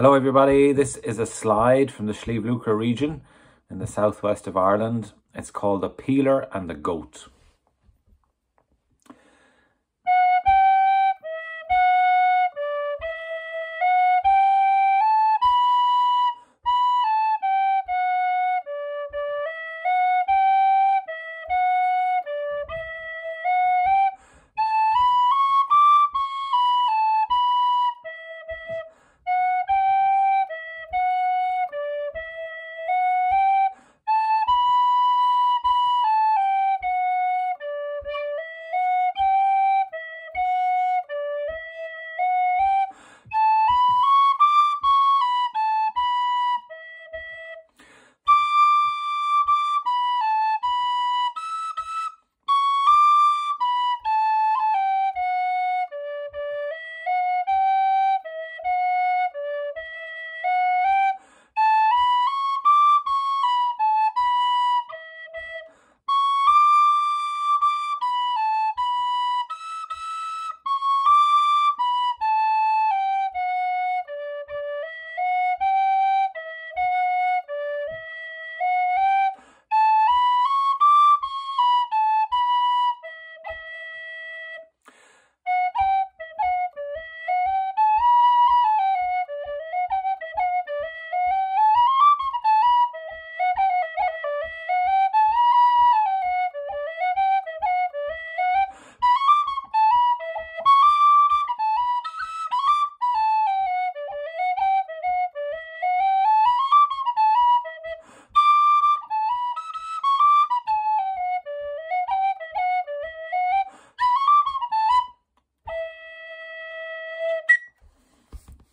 Hello everybody, this is a slide from the Slieve region in the southwest of Ireland. It's called The Peeler and the Goat.